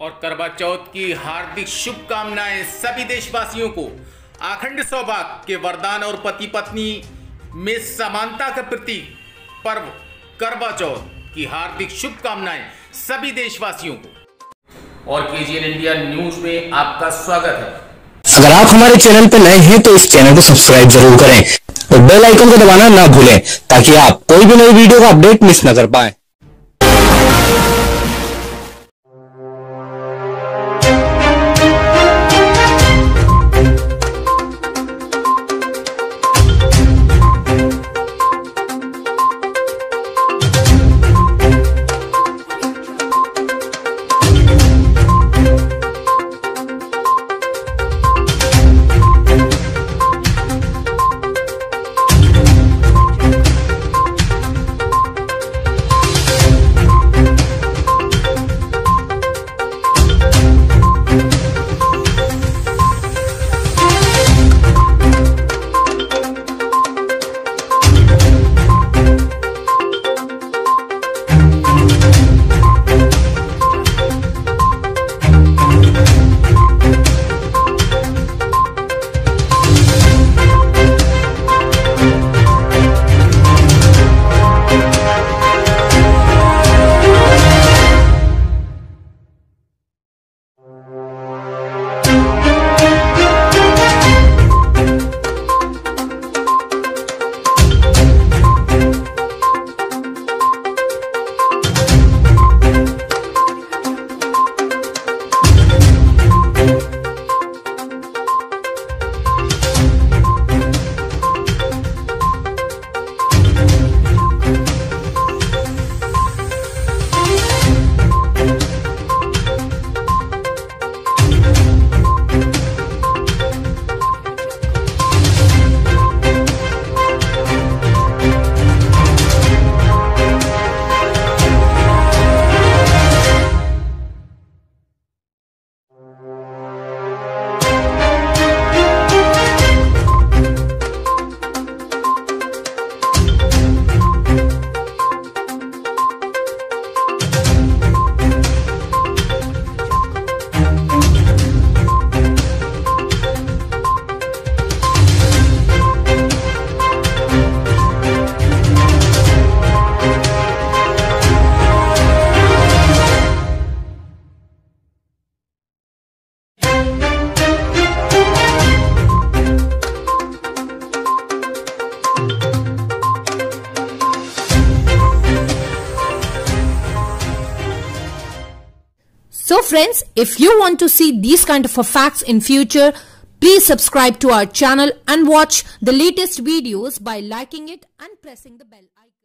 और करवा चौथ की हार्दिक शुभकामनाएँ सभी देशवासियों को। अखंड सौभाग्य के वरदान और पति पत्नी में समानता का प्रतीक, पर्व करवा चौथ की हार्दिक शुभकामनाएँ सभी देशवासियों को। और केजीएन इंडिया न्यूज़ में आपका स्वागत है। अगर आप हमारे चैनल पर नए हैं तो इस चैनल को सब्सक्राइब ज़रूर करें और बेल आइकन को दबाना ना भूलें ताकि आप कोई भी नई वीडियो का अपडेट मिस न कर पाए। So friends, if you want to see these kind of facts in future, please subscribe to our channel and watch the latest videos by liking it and pressing the bell icon.